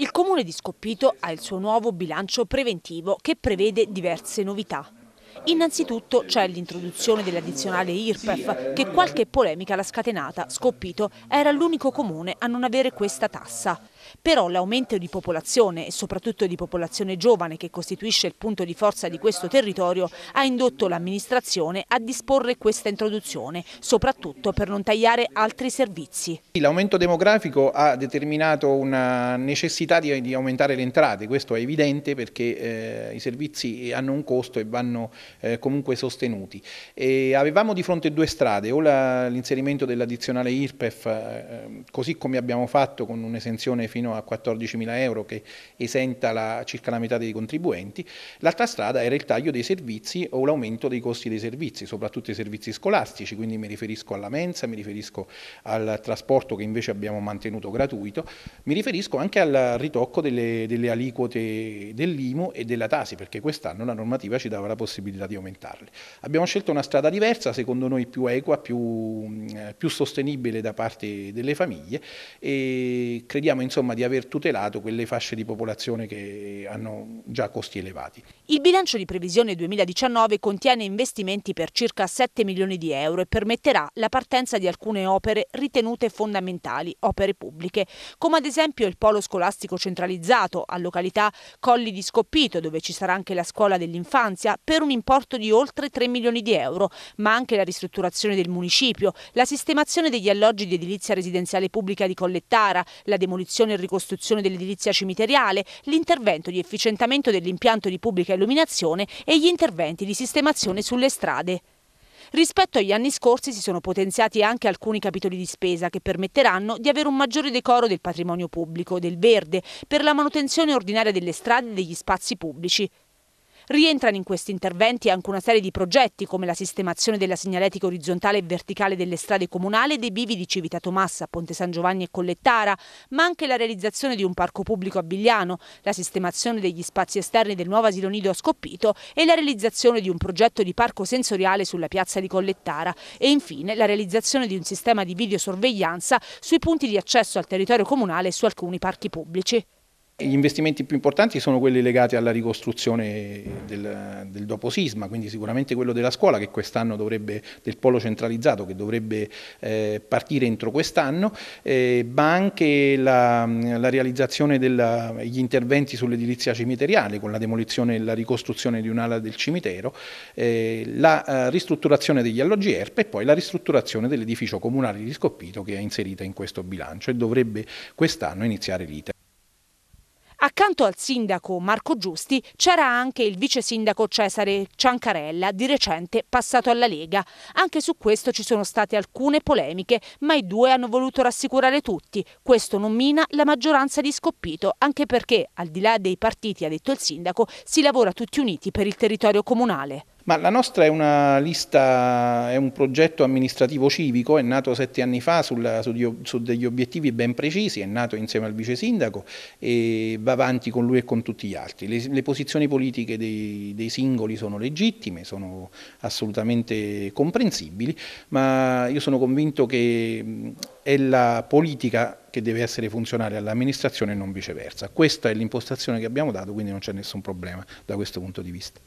Il comune di Scoppito ha il suo nuovo bilancio preventivo che prevede diverse novità. Innanzitutto c'è l'introduzione dell'addizionale IRPEF che qualche polemica l'ha scatenata. Scoppito era l'unico comune a non avere questa tassa. Però l'aumento di popolazione e soprattutto di popolazione giovane che costituisce il punto di forza di questo territorio ha indotto l'amministrazione a disporre questa introduzione, soprattutto per non tagliare altri servizi. L'aumento demografico ha determinato una necessità di, di, aumentare le entrate, questo è evidente perché eh, i servizi hanno un costo e vanno eh, comunque sostenuti. E avevamo di fronte due strade, o l'inserimento dell'addizionale IRPEF, eh, così come abbiamo fatto con un'esenzione fino a 14.000 euro che esenta la, circa la metà dei contribuenti, l'altra strada era il taglio dei servizi o l'aumento dei costi dei servizi, soprattutto i servizi scolastici, quindi mi riferisco alla mensa, mi riferisco al trasporto che invece abbiamo mantenuto gratuito, mi riferisco anche al ritocco delle, delle aliquote dell'IMU e della Tasi, perché quest'anno la normativa ci dava la possibilità di aumentarle. Abbiamo scelto una strada diversa, secondo noi più equa, più, più sostenibile da parte delle famiglie e crediamo insomma di aver tutelato quelle fasce di popolazione che hanno già costi elevati. Il bilancio di previsione 2019 contiene investimenti per circa 7 milioni di euro e permetterà la partenza di alcune opere ritenute fondamentali, opere pubbliche, come ad esempio il polo scolastico centralizzato a località Colli di Scoppito, dove ci sarà anche la scuola dell'infanzia, per un importo di oltre 3 milioni di euro, ma anche la ristrutturazione del municipio, la sistemazione degli alloggi di edilizia residenziale pubblica di Collettara, la demolizione ricostruzione dell'edilizia cimiteriale, l'intervento di efficientamento dell'impianto di pubblica illuminazione e gli interventi di sistemazione sulle strade. Rispetto agli anni scorsi si sono potenziati anche alcuni capitoli di spesa che permetteranno di avere un maggiore decoro del patrimonio pubblico, del verde, per la manutenzione ordinaria delle strade e degli spazi pubblici. Rientrano in questi interventi anche una serie di progetti come la sistemazione della segnaletica orizzontale e verticale delle strade comunali e dei bivi di Civitato Massa, Ponte San Giovanni e Collettara, ma anche la realizzazione di un parco pubblico a Bigliano, la sistemazione degli spazi esterni del nuovo asilo nido a Scoppito e la realizzazione di un progetto di parco sensoriale sulla piazza di Collettara e infine la realizzazione di un sistema di videosorveglianza sui punti di accesso al territorio comunale e su alcuni parchi pubblici. Gli investimenti più importanti sono quelli legati alla ricostruzione del, del dopo sisma, quindi sicuramente quello della scuola che quest'anno dovrebbe, del polo centralizzato che dovrebbe eh, partire entro quest'anno, eh, ma anche la, la realizzazione degli interventi sull'edilizia cimiteriale con la demolizione e la ricostruzione di un'ala del cimitero, eh, la eh, ristrutturazione degli alloggi ERP e poi la ristrutturazione dell'edificio comunale di Scoppito che è inserita in questo bilancio e dovrebbe quest'anno iniziare l'iter. Accanto al sindaco Marco Giusti c'era anche il vice sindaco Cesare Ciancarella, di recente passato alla Lega. Anche su questo ci sono state alcune polemiche, ma i due hanno voluto rassicurare tutti. Questo non mina la maggioranza di Scoppito, anche perché, al di là dei partiti, ha detto il sindaco, si lavora tutti uniti per il territorio comunale. Ma la nostra è una lista, è un progetto amministrativo civico, è nato sette anni fa sulla, su, su, degli obiettivi ben precisi, è nato insieme al vice sindaco e va avanti con lui e con tutti gli altri. Le, le posizioni politiche dei, dei, singoli sono legittime, sono assolutamente comprensibili, ma io sono convinto che è la politica che deve essere funzionale all'amministrazione e non viceversa. Questa è l'impostazione che abbiamo dato, quindi non c'è nessun problema da questo punto di vista.